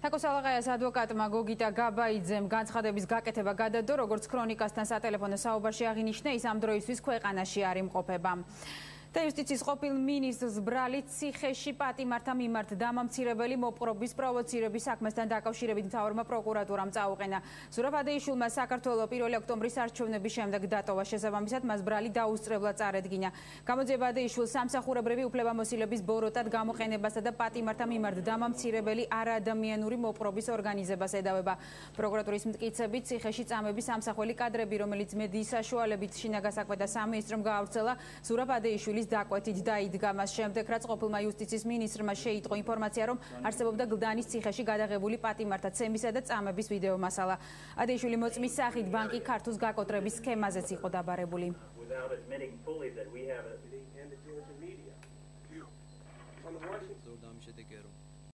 თაკოსალაღაიას ადვოკატმა გოგიტა გაბაიძემ განცხადების გაკეთება გადადო, როგორც ქრონიკასთან სატელეფონო საუბარში აღინიშნა, ის ამ დროისთვის ქვეყანაში არ იმყოფება. და იუსტიციის ყოფილ მინისტრს ბრალი ციხეში პატიმართა მიმართ დამამცირებელი მოპყრობის პროვოცირების საქმესთან დაკავშირებით მთავრმა პროკურატურამ წაუყენა. ზურაბადეიშვილმა საქართველოს 1 ოქტომბრის არჩევნების შემდეგ დატოვა შესაბამისად მას ბრალი დაუსწრებლად წარედგინა. გამოძიებადეიშვილ სამსახურებრივი უფლებამოსილების ბოროტად გამოყენებასა და პატიმართა მიმართ დამამცირებელი არაადამიანური მოპყრობის ორგანიზებას ედავება. პროკურატურის მტკიცებით ციხეში წამების სამსახველი კადრები, რომელიც მედიის საშუალებით შინაგასაკვე და სამინისტრომ გაავრცელა, ზურაბადეიშვილი ყოფილის დაკვეთით დაიდგა. მას შემდეგ რაც ყოფილმა იუსტიციის მინისტრმა შეიტყო ინფორმაცია რომ არსებობდა გლდანის ციხეში გადაღებული პატიმართა ცემისა და წამების ვიდეო მასალა. ადეიშვილი მოწმის სახით ბანკი ქართულს გაკოტრების სქემაზეც იყო დაბარებული. On the Washington